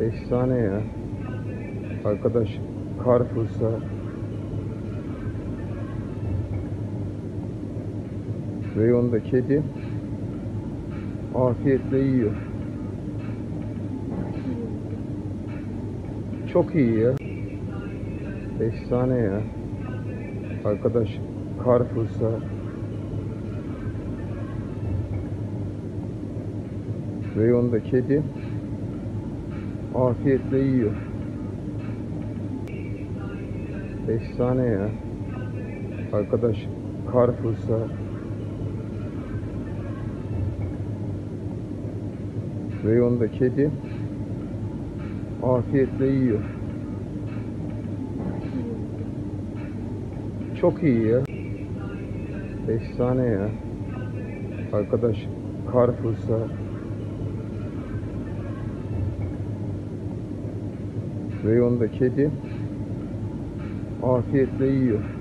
Efsane ya. Arkadaş Carrefour'sa reyonda kedi afiyetle yiyor. Çok iyi ya. Efsane ya. Arkadaş Carrefour'sa reyonda kedi afiyetle yiyor. Efsane ya. Arkadaş Carrefour'sa reyonda kedi afiyetle yiyor. Çok iyi ya. Efsane ya. Arkadaş Carrefour'sa reyonda kedi afiyetle yiyor.